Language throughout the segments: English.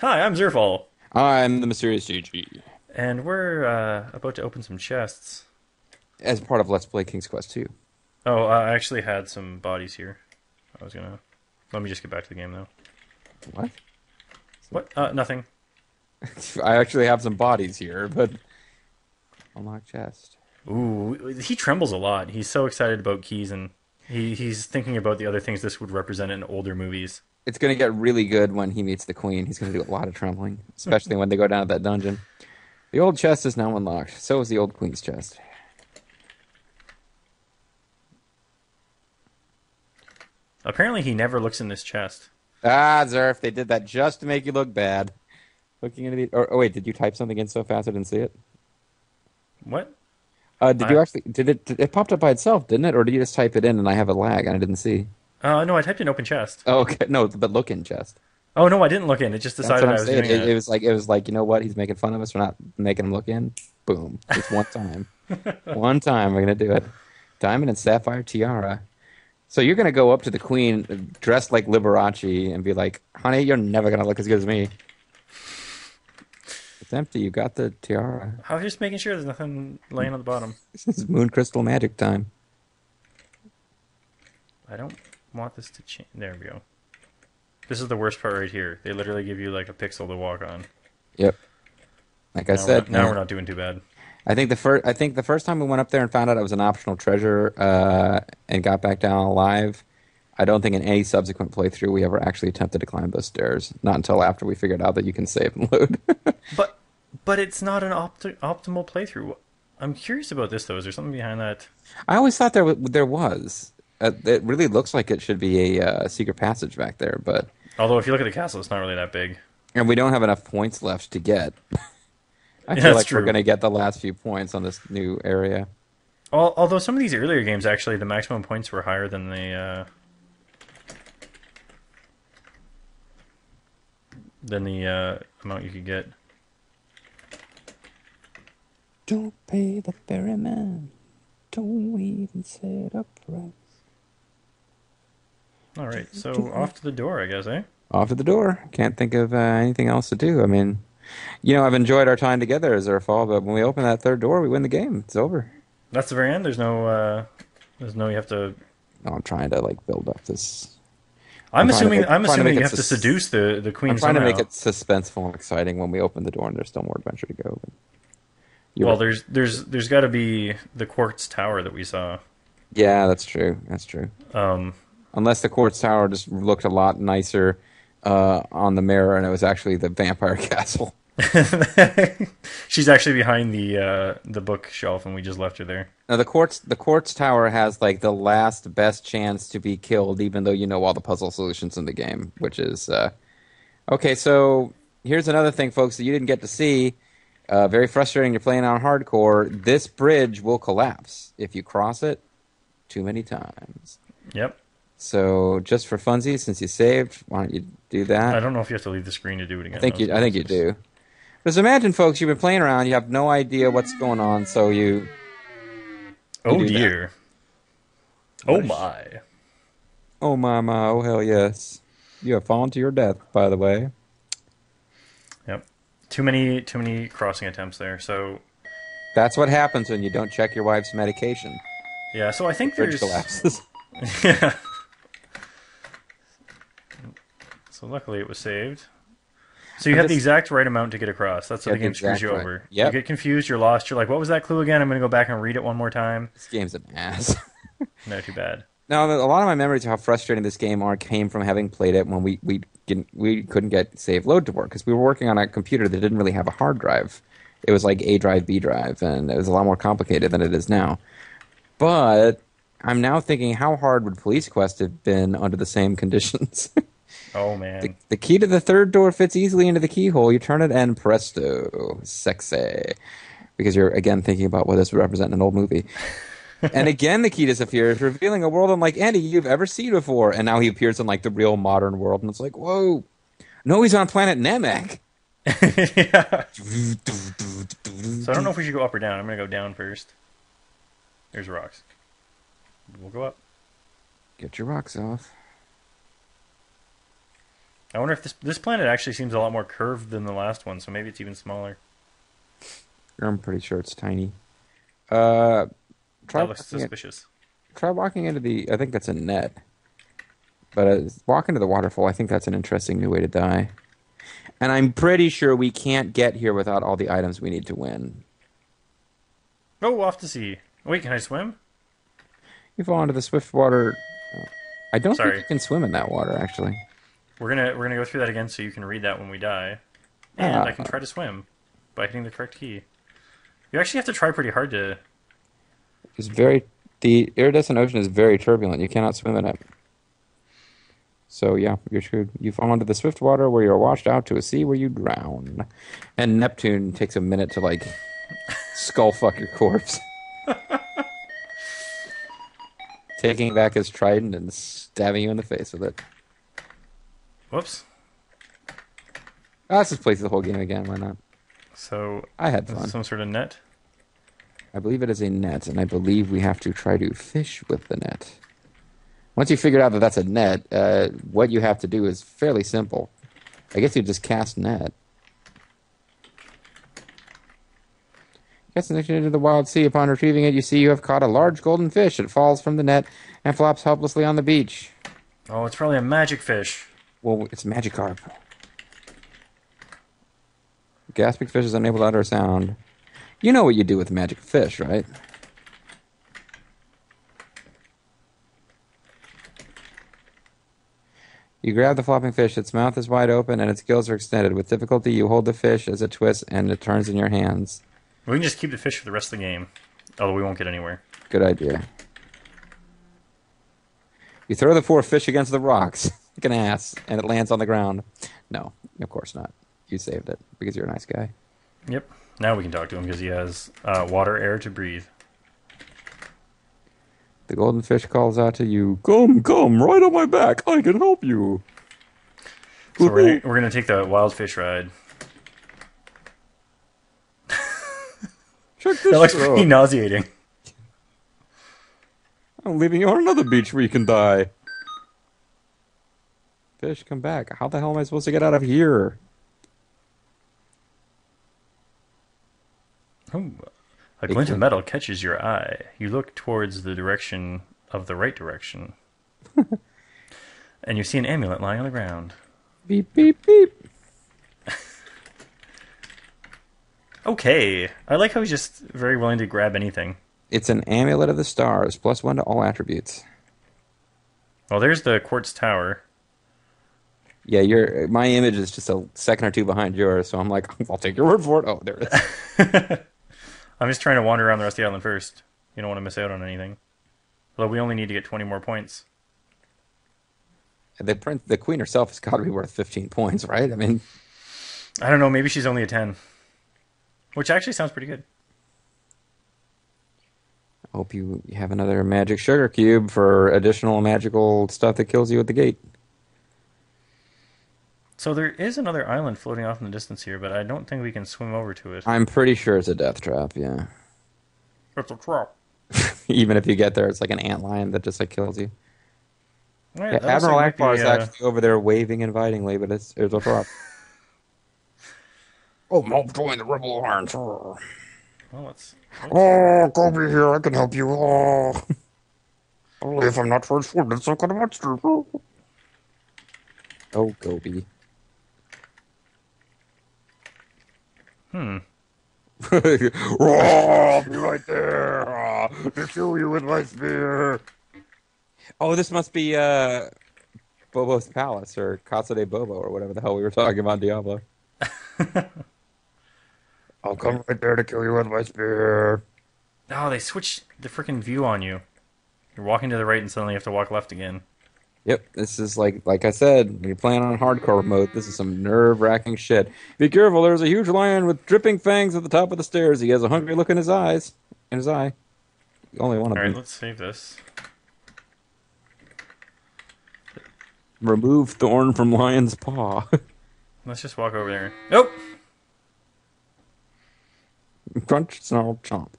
Hi, I'm Zerfall, I'm the mysterious JG. and we're uh, about to open some chests. As part of Let's Play King's Quest 2. Oh, I actually had some bodies here. I was gonna. Let me just get back to the game though. What? What? Uh, nothing. I actually have some bodies here, but unlock chest. Ooh, he trembles a lot. He's so excited about keys, and he he's thinking about the other things this would represent in older movies. It's going to get really good when he meets the queen. He's going to do a lot of trembling, especially when they go down to that dungeon. The old chest is now unlocked. So is the old queen's chest. Apparently, he never looks in this chest. Ah, Zerf, they did that just to make you look bad. Looking into the. Or, oh wait, did you type something in so fast I didn't see it? What? Uh, did you actually? Did it? It popped up by itself, didn't it? Or did you just type it in and I have a lag and I didn't see? Uh, no, I typed in open chest. Oh, okay. No, but look in chest. Oh no, I didn't look in. It just decided I was saying. doing It, it. it was like it was like you know what? He's making fun of us. We're not making him look in. Boom! It's one time. one time we're gonna do it. Diamond and sapphire tiara. So you're gonna go up to the queen dressed like Liberace and be like, "Honey, you're never gonna look as good as me." It's empty. You got the tiara. I was just making sure there's nothing laying on the bottom. This is moon crystal magic time. I don't want this to change. There we go. This is the worst part right here. They literally give you like a pixel to walk on. Yep. Like I now said, we're not, now we're not doing too bad. I think the first I think the first time we went up there and found out it was an optional treasure uh, and got back down alive. I don't think in any subsequent playthrough we ever actually attempted to climb those stairs. Not until after we figured out that you can save and load. But but it's not an opti- optimal playthrough. I'm curious about this though. Is there something behind that? I always thought there w- there was. Uh, it really looks like it should be a uh, secret passage back there, but Although if you look at the castle, it's not really that big. and we don't have enough points left to get. I Yeah, feel like true. we're going to get the last few points on this new area. Although some of these earlier games actually the maximum points were higher than the uh, than the uh, amount you could get. Don't pay the ferryman. Don't even set a price. All right, so off to the door, I guess, eh? Off to the door. Can't think of uh, anything else to do. I mean, you know, I've enjoyed our time together as our fall, but when we open that third door, we win the game. It's over. That's the very end. There's no, uh, there's no. You have to. No, I'm trying to like build up this. I'm, I'm assuming. make- I'm assuming you have to seduce the the queen I'm trying somehow. to make it suspenseful and exciting when we open the door, and there's still more adventure to go. Well, right. there's there's there's got to be the quartz tower that we saw. yeah, that's true. That's true. Um, Unless the quartz tower just looked a lot nicer uh, on the mirror, and it was actually the vampire castle. she's actually behind the uh, the bookshelf, and we just left her there. Now the quartz the quartz tower has like the last best chance to be killed, even though you know all the puzzle solutions in the game, which is uh, okay. So here's another thing, folks, that you didn't get to see. Uh, very frustrating. You're playing on hardcore. This bridge will collapse if you cross it too many times. Yep. So just for funsies, since you saved, why don't you do that? I don't know if you have to leave the screen to do it again. I think you. I think you do. Because imagine, folks, you've been playing around, you have no idea what's going on, so you Oh do that. dear. Oh my. Oh my my, oh hell yes. You have fallen to your death, by the way. Yep. Too many too many crossing attempts there. So That's what happens when you don't check your wife's medication. yeah. So I think Bridge there's. collapses. yeah. So luckily it was saved. So you I'm have the exact right amount to get across. That's how the game screws you right- over. Yep. You get confused, you're lost, you're like, what was that clue again? I'm gonna go back and read it one more time. this game's an ass. No, too bad. now, a lot of my memories of how frustrating this game are came from having played it when we we didn't, we couldn't get save load to work because we were working on a computer that didn't really have a hard drive. It was like A drive, B drive, and it was a lot more complicated than it is now. But I'm now thinking, how hard would Police Quest have been under the same conditions? Oh man. The, the key to the third door fits easily into the keyhole. You turn it, and presto, sexy. Because you're again thinking about what this would represent in an old movie. and again, the key disappears, revealing a world unlike any you've ever seen before. And now he appears in like the real modern world, and it's like, whoa! No, he's on planet Namek. yeah. So I don't know if we should go up or down. I'm gonna go down first. There's rocks. We'll go up. Get your rocks off. I wonder if this this planet actually seems a lot more curved than the last one, so maybe it's even smaller. I'm pretty sure it's tiny. Uh, try That looks suspicious. try walking into the. I think that's a net. But uh, walk into the waterfall. I think that's an interesting new way to die. And I'm pretty sure we can't get here without all the items we need to win. Oh, off to sea. Wait, can I swim? You fall into the swift water. I don't Sorry. think you can swim in that water. Actually, We're gonna we're gonna go through that again, so you can read that when we die, and. I can uh-huh. try to swim by hitting the correct key. You actually have to try pretty hard to. it's very. The iridescent ocean is very turbulent. You cannot swim in it. So yeah, you're screwed. You fall into the swift water where you're washed out to a sea where you drown. And Neptune takes a minute to like skull fuck your corpse. Taking back his trident and stabbing you in the face with it. Whoops. Let's just play through the whole game again. Why not? So I had fun. some sort of net. I believe it is a net, and I believe we have to try to fish with the net. Once you figure out that that's a net, uh, what you have to do is fairly simple. I guess you just cast net. Cast net into the wild sea. Upon retrieving it, you see you have caught a large golden fish. It falls from the net and flops helplessly on the beach. Oh, it's probably a magic fish. Well, it's Magikarp. Gasping fish is unable to utter a sound. You know what you do with magic fish, right? You grab the flopping fish, its mouth is wide open and its gills are extended. With difficulty, you hold the fish as it twists and it turns in your hands. We can just keep the fish for the rest of the game, although we won't get anywhere. Good idea. You throw the four fish against the rocks like an ass, and it lands on the ground. No, of course not. You saved it because you're a nice guy. Yep. Now we can talk to him because he has uh, water, air to breathe. The golden fish calls out to you, Come, come, right on my back. I can help you. So we're gonna, we're gonna take the wild fish ride. Check this That looks out. pretty nauseating. I'm leaving you on another beach where you can die. Fish, come back. How the hell am I supposed to get out of here? Oh, a glint of metal catches your eye. You look towards the direction of the right direction, and you see an amulet lying on the ground. Beep, beep, beep. Okay, I like how he's just very willing to grab anything. It's an amulet of the stars, plus one to all attributes. Well, there's the quartz tower. Yeah, your my image is just a second or two behind yours, so I'm like, I'll take your word for it. Oh, there it is. I'm just trying to wander around the rest of the island first. You don't want to miss out on anything. Although we only need to get 20 more points. the prince, the queen herself has got to be worth 15 points, right? I mean, I don't know, maybe she's only a 10. Which actually sounds pretty good. I hope you have another magic sugar cube for additional magical stuff that kills you at the gate. So there is another island floating off in the distance here, but I don't think we can swim over to it. I'm pretty sure it's a death trap. Yeah. It's a trap. Even if you get there, it's like an ant lion that just like kills you. Right, Yeah, Admiral like Ackbar is uh, actually over there waving invitingly, but it's it's a trap. oh, I'll join the Rebel Alliance. Oh, Well, let's. Gobi here, I can help you. Oh. Only if I'm not transformed into some kind of monster. Oh, Gobi. Hmm. oh, I'll be right there to kill you with my spear. Oh, this must be uh, Bobo's palace or Casa de Bobo or whatever the hell we were talking about Diablo. I'll come right there to kill you with my spear. Oh, they switched the freaking view on you. You're walking to the right and suddenly you have to walk left again. Yep, this is like like I said, when you're playing on hardcore mode, this is some nerve wracking shit. Be careful, there's a huge lion with dripping fangs at the top of the stairs. He has a hungry look in his eyes. In his eye. Only one of Alright, them. let's save this. Remove thorn from lion's paw. Let's just walk over there. Nope! Crunch, snarl, chomp.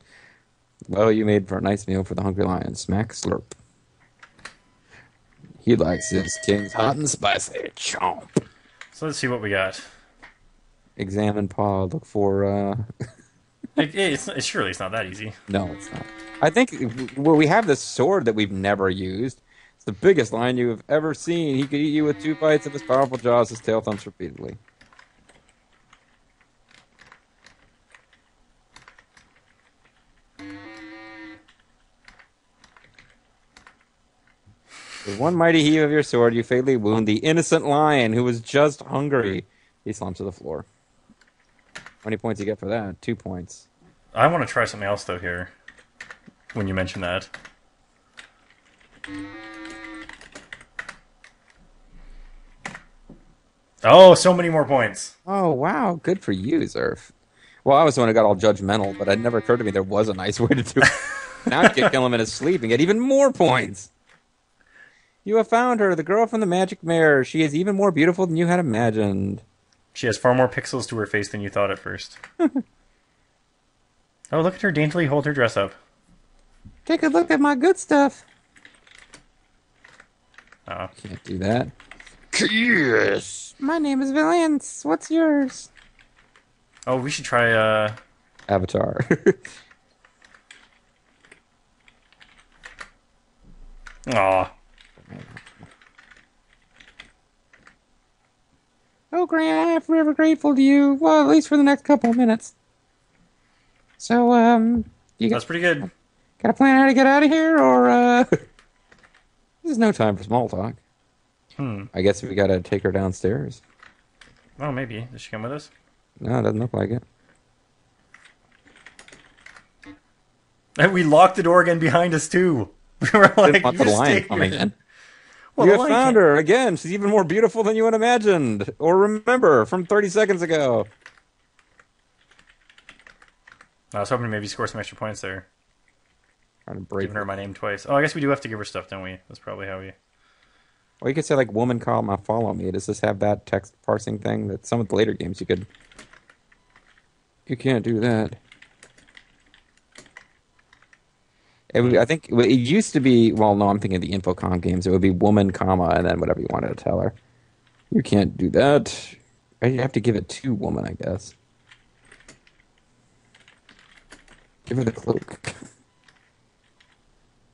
Well, you made for a nice meal for the hungry lion. Smack, slurp. He likes his king's hot and spicy. Chomp. So let's see what we got. Examine paw. Look for. uh It, it's, it's surely it's not that easy. No, it's not. I think well, we have this sword that we've never used. It's the biggest lion you have ever seen. He could eat you with two bites of his powerful jaws. His tail thumps repeatedly. With one mighty heave of your sword, you fatally wound the innocent lion who was just hungry. He slumps to the floor. How many points do you get for that? Two points. I want to try something else though here. When you mention that. Oh, so many more points. Oh wow, good for you, Zerf. Well, I was the one who got all judgmental, but it never occurred to me there was a nice way to do it. now you can kill him in his sleep and get even more points. You have found her, the girl from the magic mirror. She is even more beautiful than you had imagined. She has far more pixels to her face than you thought at first. oh, look at her daintily hold her dress up. Take a look at my good stuff. Oh. Can't do that. Yes. My name is Valanice. What's yours? Oh, we should try uh Avatar. Aw. Oh, Grant, I'm forever grateful to you. Well, at least for the next couple of minutes. So, um, you got, That's pretty good. got a plan how to get out of here, or uh, this is no time for small talk. Hmm. I guess we gotta take her downstairs. Oh, maybe. Does she come with us? No, it doesn't look like it. And we locked the door again behind us too. We were like, Didn't "You the lion stay coming here." in. Well, you have lion found can't- her again. She's even more beautiful than you had imagined, or remember from 30 seconds ago. I was hoping to maybe score some extra points there. Trying to break. Giving her my name twice. Oh, I guess we do have to give her stuff, don't we? That's probably how we. Or you could say like "woman call my follow me." Does this have that text parsing thing that some of the later games you could? You can't do that. It I think it used to be. Well, no, I'm thinking of the Infocom games. It would be woman, comma, and then whatever you wanted to tell her. You can't do that. Uh, you have to give it to woman, I guess. Give her the cloak.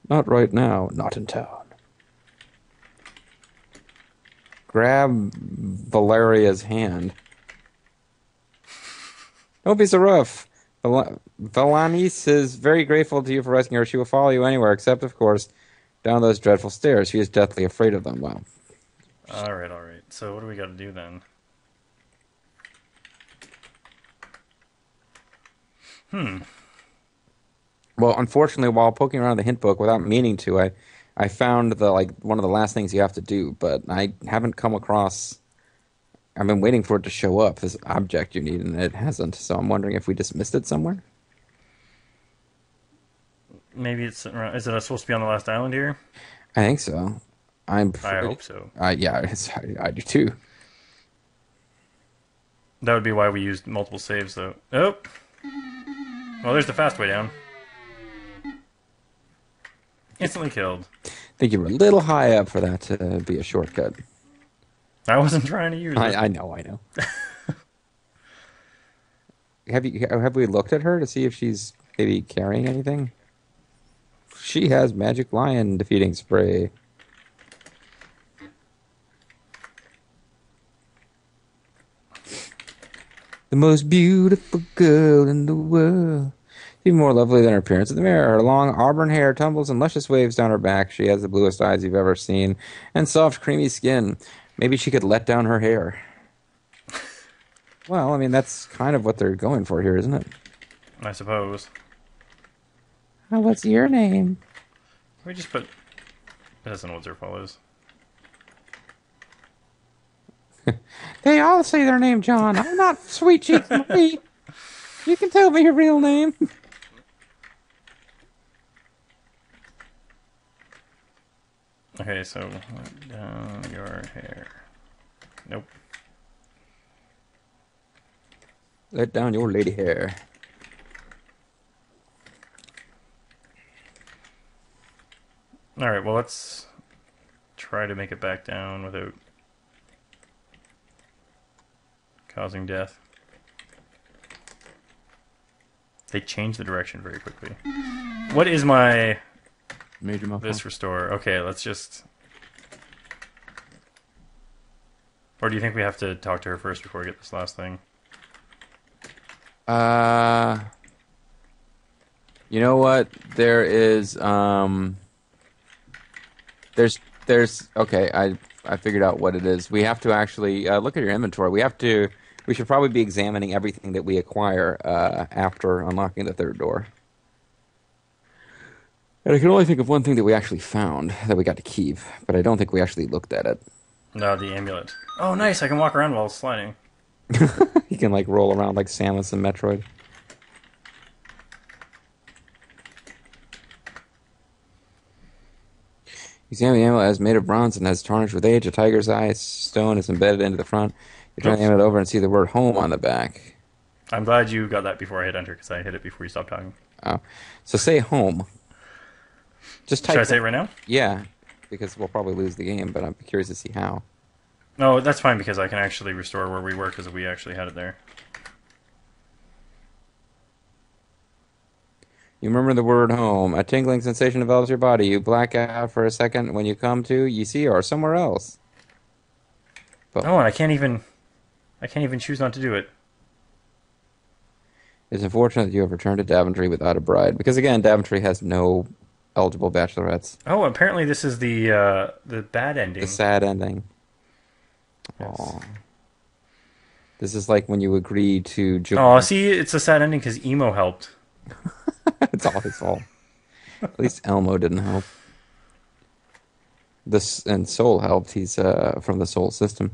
Not right now. Not in town. Grab Valeria's hand. Don't be so rough. Val- Valanice is very grateful to you for rescuing her. She will follow you anywhere, except, of course, down those dreadful stairs. She is deathly afraid of them. Wow. All right, all right. So what do we got to do then? Hmm. Well, unfortunately, while poking around the hint book without meaning to, I, I found the like one of the last things you have to do, but I haven't come across. I've been waiting for it to show up this object you need, and it hasn't. So I'm wondering if we just missed it somewhere. Maybe it's is it supposed to be on the last island here? I think so. I'm. I hope so. Uh, yeah, it's, I, I do too. That would be why we used multiple saves, though. Oh. Well, there's the fast way down. Instantly killed. I think you were a little high up for that to be a shortcut. I wasn't trying to use it. I, I know, I know. have you have we looked at her to see if she's maybe carrying anything? She has magic lion defeating spray. The most beautiful girl in the world. Even more lovely than her appearance in the mirror. Her long auburn hair tumbles in luscious waves down her back. She has the bluest eyes you've ever seen, and soft, creamy skin. Maybe she could let down her hair. Well, I mean, that's kind of what they're going for here, isn't it? I suppose. Oh, what's your name? We just put. It doesn't know what Zerfall is. They all say their name, John. I'm not Sweet Cheeks Marie. You can tell me your real name. Okay, so let down your hair. Nope. Let down your lady hair. All right. Well, let's try to make it back down without. causing death. They change the direction very quickly. What is my Major malfunction. this restore? Okay, let's just. Or do you think we have to talk to her first before we get this last thing? Uh, you know what? There is um. There's there's okay. I I figured out what it is. We have to actually uh, look at your inventory. We have to. We should probably be examining everything that we acquire uh, after unlocking the third door. And I can only think of one thing that we actually found that we got to keep, but I don't think we actually looked at it. No, the amulet. Oh, nice! I can walk around while sliding. you can like roll around like Samus in Metroid. You Examine the amulet as made of bronze and has tarnished with age. A tiger's eye stone is embedded into the front. You turn the amulet over and see the word home on the back. I'm glad you got that before I hit enter because I hit it before you stopped talking. Oh. So say home. Just type Should I say it right now? Yeah, because we'll probably lose the game, but I'm curious to see how. No, that's fine because I can actually restore where we were because we actually had it there. You remember the word home. A tingling sensation develops your body. You black out for a second. When you come to, you see or somewhere else. Oh, and I can't even, I can't even choose not to do it. It's unfortunate that you have returned to Daventry without a bride, because again, Daventry has no eligible bachelorettes. Oh, apparently this is the uh, the bad ending. The sad ending. Yes. This is like when you agree to join. Oh, see, it's a sad ending because emo helped. it's all his fault. At least Elmo didn't help. This and Soul helped. He's uh, from the Soul system.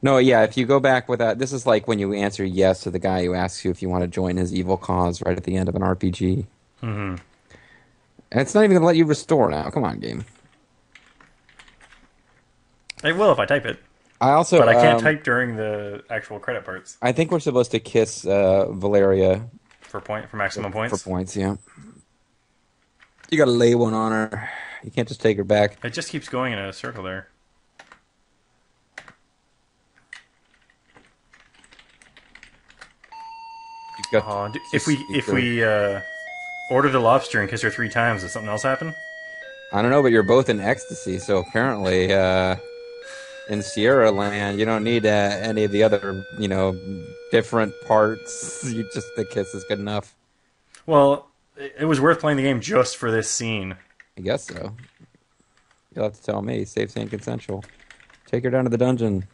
No, yeah. If you go back with that, this is like when you answer yes to the guy who asks you if you want to join his evil cause right at the end of an RPG. Mm hmm And it's not even gonna let you restore now. Come on, game. It will if I type it, I also, but I can't um, type during the actual credit parts I think we're supposed to kiss uh, Valeria for point for maximum points. for points. Yeah. You gotta lay one on her. You can't just take her back. It just keeps going in a circle there. You got- Aw, d- just- if we if we uh, ordered a lobster and kissed her three times, does something else happen? I don't know, but you're both in ecstasy, so apparently, uh, in Sierra Land, you don't need uh, any of the other, you know, different parts. You just the kiss is good enough. Well, it, it was worth playing the game just for this scene. I guess so. You'll have to tell me. Safe, sane, consensual. Take her down to the dungeon.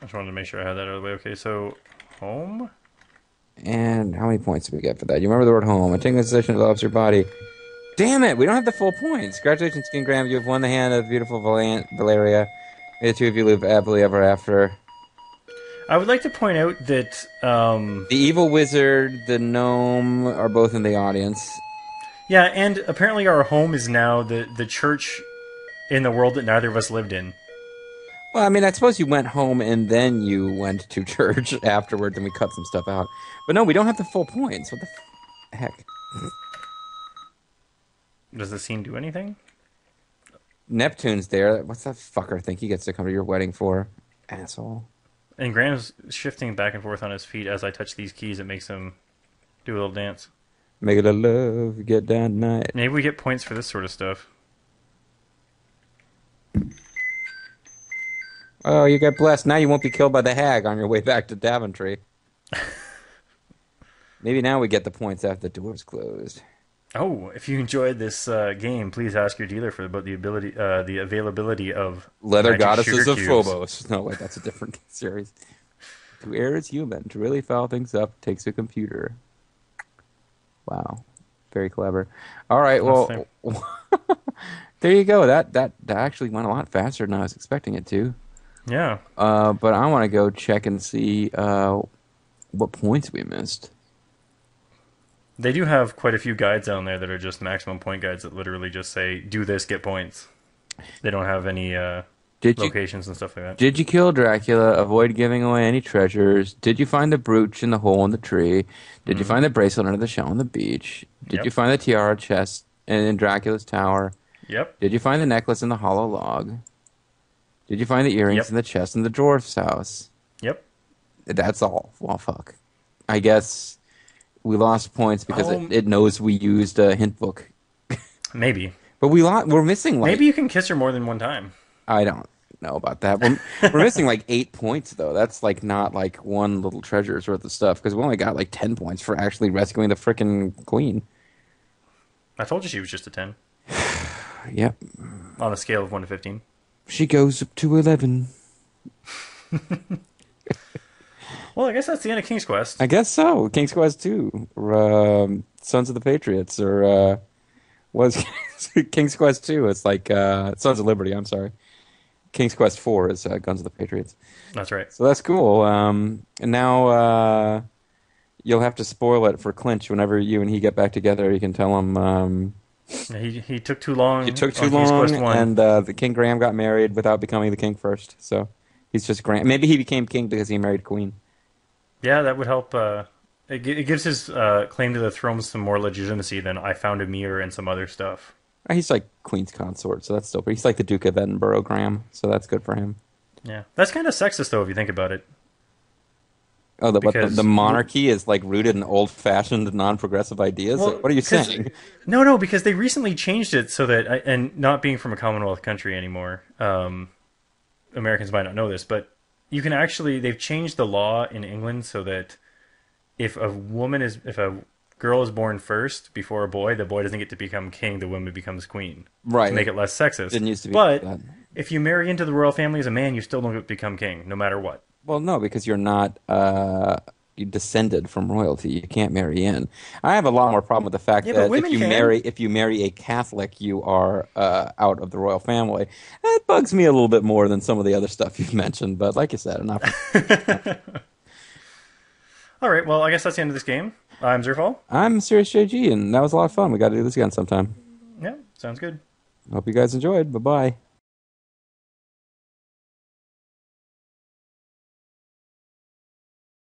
I just wanted to make sure I had that out of the way. Okay, so home. And how many points do we get for that? You remember the word home. A tingling sensation develops your body. Damn it, we don't have the full points. Congratulations, King Graham. You have won the hand of beautiful Valan- Valeria. May the two of you live happily ever after. I would like to point out that um, The evil wizard, the gnome are both in the audience. yeah, and apparently our home is now the the church in the world that neither of us lived in. Well, I mean, I suppose you went home and then you went to church afterwards and we cut some stuff out. But no, we don't have the full points. What the f- heck? Does the scene do anything? Neptune's there. What's that fucker think he gets to come to your wedding for? Asshole. And Graham's shifting back and forth on his feet as I touch these keys. It makes him do a little dance. Make it a love, get down tonight. Maybe we get points for this sort of stuff. Oh, you got blessed. Now you won't be killed by the hag on your way back to Daventry. Maybe now we get the points after the door's closed. Oh, if you enjoyed this uh, game, please ask your dealer for about the ability, uh, the availability of Leather Goddesses of. Phobos. No, wait, that's a different series. To err is human. To really foul things up takes a computer. Wow. Very clever. All right, well, there you go. That, that that actually went a lot faster than I was expecting it to. Yeah, Uh, but I want to go check and see uh, what points we missed. they do have quite a few guides down there that are just maximum point guides that literally just say "do this, get points." They don't have any uh, Did you locations and stuff like that. Did you kill Dracula? Avoid giving away any treasures. Did you find the brooch in the hole in the tree? Did you find the bracelet under the shell on the beach? Did Yep. you find the tiara chest in Dracula's tower? Yep. Did you find the necklace in the hollow log? Did you find the earrings Yep. in the chest in the dwarf's house? Yep. That's all. Well, fuck. I guess we lost points because Oh. it, um, it knows we used a hint book. Maybe. But we lost. We're missing like Maybe you can kiss her more than one time. I don't know about that. We're, we're missing like eight points though. That's like not like one little treasure's worth of stuff because we only got like ten points for actually rescuing the frickin' queen. I told you she was just a 10 Yep. on a scale of 1 to 15. She goes up to eleven. Well, I guess that's the end of King's Quest. I guess so. King's Quest two, um, Sons of the Patriots, or uh, was King's Quest two? It's like uh, Sons of Liberty. I'm sorry. King's Quest four is uh, Guns of the Patriots. That's right. So that's cool. Um, and now uh, you'll have to spoil it for Clinch whenever you and he get back together. You can tell him um, He, he took too long. you took too long, and uh, the King Graham got married without becoming the king first. So he's just Graham. Maybe he became king because he married Queen. Yeah, that would help. Uh, it, it gives his uh, claim to the throne some more legitimacy than I found a mirror and some other stuff. Uh, He's like Queen's consort, so that's still. He's like the Duke of Edinburgh Graham, so that's good for him. Yeah, that's kind of sexist though if you think about it. Oh, the, what, the, the monarchy is like rooted in old-fashioned, non-progressive ideas. Well, what are you saying? No, no, because they recently changed it so that, and not being from a Commonwealth country anymore, um, Americans might not know this, but you can actually they've changed the law in England so that if a woman is if a girl is born first before a boy, the boy doesn't get to become king; the woman becomes queen. Right. To make it less sexist. Didn't used to be But that. if you marry into the royal family as a man, you still don't become king, no matter what. Well, no, because you're not uh, you descended from royalty. You can't marry in. I have a lot more problem with the fact Yeah, that if you can. marry if you marry a Catholic, you are uh, out of the royal family. That bugs me a little bit more than some of the other stuff you've mentioned. But like you said, enough. All right, well, I guess that's the end of this game. I'm Zerfall. I'm Mysterious JG, and that was a lot of fun. We got to do this again sometime. Yeah, sounds good. Hope you guys enjoyed. Bye bye.